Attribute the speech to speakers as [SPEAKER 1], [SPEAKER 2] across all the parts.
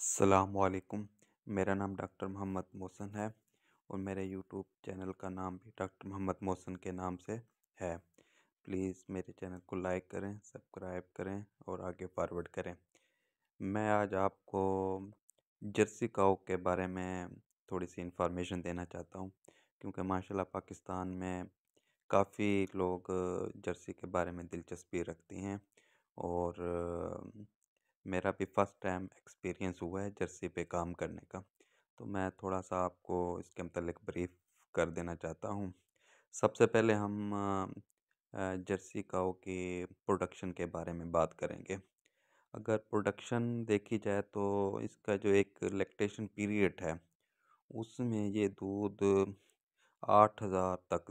[SPEAKER 1] असलकुम मेरा नाम डॉक्टर मोहम्मद मोहसन है और मेरे यूट्यूब चैनल का नाम भी डॉक्टर मोहम्मद मोहसन के नाम से है। प्लीज़ मेरे चैनल को लाइक करें, सब्सक्राइब करें और आगे फॉरवर्ड करें। मैं आज आपको जर्सी काऊ के बारे में थोड़ी सी इन्फॉर्मेशन देना चाहता हूँ, क्योंकि माशाल्लाह पाकिस्तान में काफ़ी लोग जर्सी के बारे में दिलचस्पी रखती हैं और मेरा भी फ़र्स्ट टाइम एक्सपीरियंस हुआ है जर्सी पे काम करने का। तो मैं थोड़ा सा आपको इसके मतलब ब्रीफ कर देना चाहता हूँ। सबसे पहले हम जर्सी काओ की प्रोडक्शन के बारे में बात करेंगे। अगर प्रोडक्शन देखी जाए तो इसका जो एक लेक्टेशन पीरियड है, उसमें ये दूध आठ हज़ार तक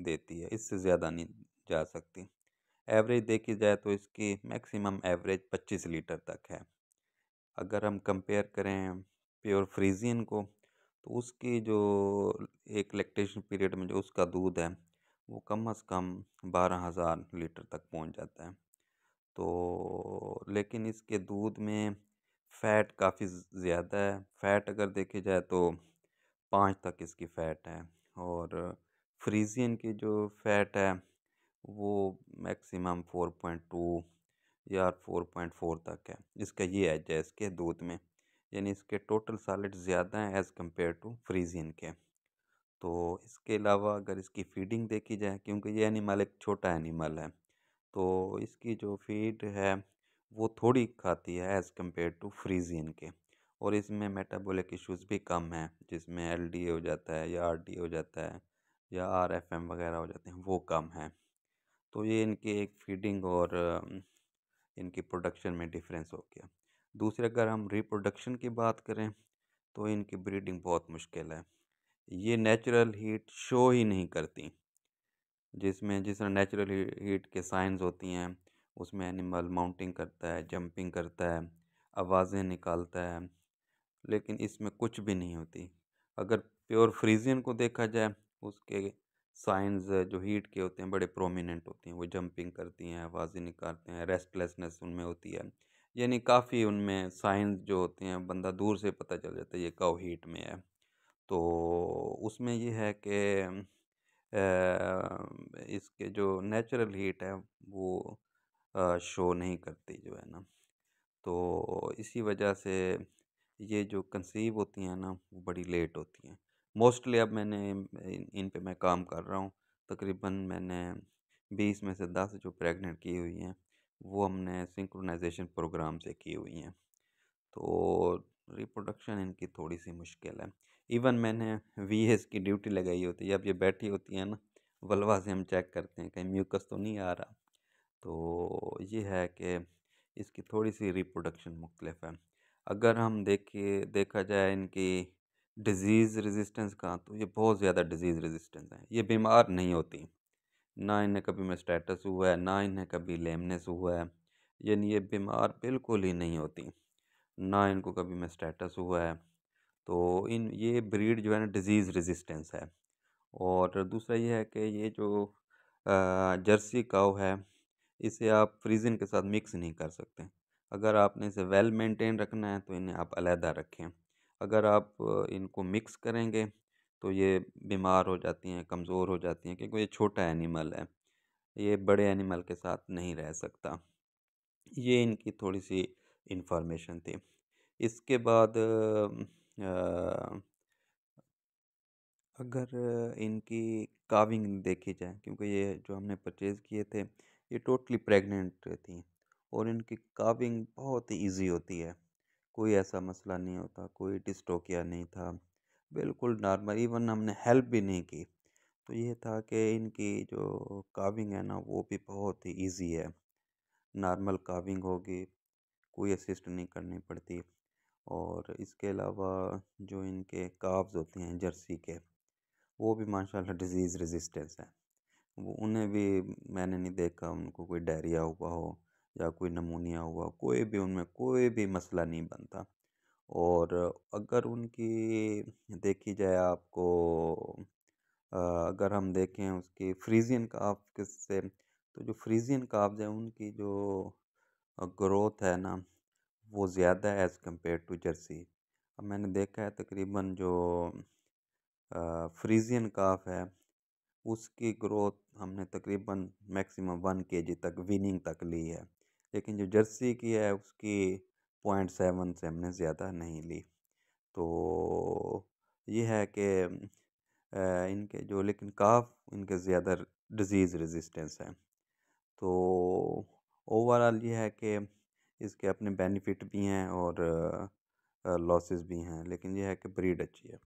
[SPEAKER 1] देती है, इससे ज़्यादा नहीं जा सकती। एवरेज देखी जाए तो इसकी मैक्सिमम एवरेज 25 लीटर तक है। अगर हम कंपेयर करें प्योर फ्रीजियन को तो उसकी जो एक लेक्टेशन पीरियड में जो उसका दूध है, वो कम अज़ कम बारह हज़ार लीटर तक पहुँच जाता है। तो लेकिन इसके दूध में फ़ैट काफ़ी ज़्यादा है। फ़ैट अगर देखे जाए तो पाँच तक इसकी फ़ैट है और फ्रीजियन की जो फ़ैट है वो मैक्सिमम फोर पॉइंट टू या फोर पॉइंट फोर तक है। इसका ये एज है इसके दूध में, यानी इसके टोटल सॉलिड ज़्यादा हैं एज़ कंपेयर टू फ्रीजियन के। तो इसके अलावा अगर इसकी फीडिंग देखी जाए, क्योंकि ये एनिमल एक छोटा एनिमल है तो इसकी जो फ़ीड है वो थोड़ी खाती है एज़ कंपेयर टू फ्रीजियन के। और इसमें मेटाबॉलिक इश्यूज़ भी कम हैं, जिसमें एल हो जाता है या आरडी हो जाता है या आर एफ़ एम वगैरह हो जाते हैं, वो कम हैं। तो ये इनकी एक फीडिंग और इनकी प्रोडक्शन में डिफरेंस हो गया। दूसरे अगर हम रिप्रोडक्शन की बात करें तो इनकी ब्रीडिंग बहुत मुश्किल है। ये नेचुरल हीट शो ही नहीं करती। जिसमें, जिस तरह नेचुरल हीट के साइंस होती हैं, उसमें एनिमल माउंटिंग करता है, जंपिंग करता है, आवाज़ें निकालता है, लेकिन इसमें कुछ भी नहीं होती। अगर प्योर फ्रीजियन को देखा जाए, उसके साइंस जो हीट के होते हैं, बड़े प्रोमिनेंट होते हैं, वो जंपिंग करती हैं, आवाज़ें निकालते हैं, रेस्टलेसनेस उनमें होती है। यानी काफ़ी उनमें साइंस जो होते हैं, बंदा दूर से पता चल जाता है, ये काउ हीट में है। तो उसमें ये है कि इसके जो नेचुरल हीट है, वो शो नहीं करती जो है ना। तो इसी वजह से ये जो कंसीव होती हैं ना, वो बड़ी लेट होती हैं। मोस्टली अब मैंने इन पे मैं काम कर रहा हूँ। तकरीबन मैंने बीस में से दस जो प्रेग्नेंट की हुई हैं, वो हमने सिंक्रोनाइजेशन प्रोग्राम से की हुई हैं। तो रिप्रोडक्शन इनकी थोड़ी सी मुश्किल है। इवन मैंने वी एस की ड्यूटी लगाई होती है, अब ये बैठी होती है ना, वलवा से हम चेक करते हैं, कहीं म्यूकस तो नहीं आ रहा। तो ये है कि इसकी थोड़ी सी रिप्रोडक्शन मुख्तलिफ़ है। अगर हम देखिए, देखा जाए इनकी डिज़ीज़ रेजिस्टेंस का तो ये बहुत ज़्यादा डिज़ीज़ रेजिस्टेंस है। ये बीमार नहीं होती ना इन्हें कभी मेस्टेटस हुआ है, ना इन्हें कभी लेमनेस हुआ है। यानी ये बीमार बिल्कुल ही नहीं होती ना इनको कभी मेस्टेटस हुआ है। तो इन, ये ब्रीड जो है ना, डिज़ीज़ रेजिस्टेंस है। और दूसरा ये है कि ये जो जर्सी काव है, इसे आप फ्रीजिंग के साथ मिक्स नहीं कर सकते। अगर आपने इसे वेल मेंटेन रखना है तो इन्हें आप अलहदा रखें। अगर आप इनको मिक्स करेंगे तो ये बीमार हो जाती हैं, कमज़ोर हो जाती हैं, क्योंकि ये छोटा एनिमल है। ये बड़े एनिमल के साथ नहीं रह सकता। ये इनकी थोड़ी सी इंफॉर्मेशन थी। इसके बाद अगर इनकी काविंग देखी जाए, क्योंकि ये जो हमने परचेज़ किए थे, ये टोटली प्रेग्नेंट थी, और इनकी काविंग बहुत ही ईजी होती है। कोई ऐसा मसला नहीं होता, कोई डिस्टोकिया नहीं था, बिल्कुल नॉर्मल, इवन हमने हेल्प भी नहीं की। तो ये था कि इनकी जो काविंग है ना, वो भी बहुत ही ईजी है। नॉर्मल काविंग होगी, कोई असिस्ट नहीं करनी पड़ती। और इसके अलावा जो इनके काव्स होते हैं जर्सी के, वो भी माशाल्लाह डिज़ीज़ रेजिस्टेंस है। वो, उन्हें भी मैंने नहीं देखा, उनको कोई डायरिया हुआ हो या कोई नमूनिया हुआ, कोई भी उनमें कोई भी मसला नहीं बनता। और अगर उनकी, देखी जाए आपको अगर हम देखें उसकी फ्रीजियन काफ से तो जो फ्रीजियन काफ है, उनकी जो ग्रोथ है ना, वो ज़्यादा है एज़ कंपेयर टू जर्सी। अब मैंने देखा है तकरीबन जो फ्रीजियन काफ है, उसकी ग्रोथ हमने तकरीबन मैक्सिमम वन के जी तक, विनिंग तक ली है। लेकिन जो जर्सी की है, उसकी पॉइंट सेवन से हमने ज़्यादा नहीं ली। तो ये है कि इनके जो लेकिन काफ इनके ज़्यादा डिज़ीज़ रेजिस्टेंस है। तो ओवरऑल ये है कि इसके अपने बेनिफिट भी हैं और लॉसेस भी हैं, लेकिन ये है कि ब्रीड अच्छी है।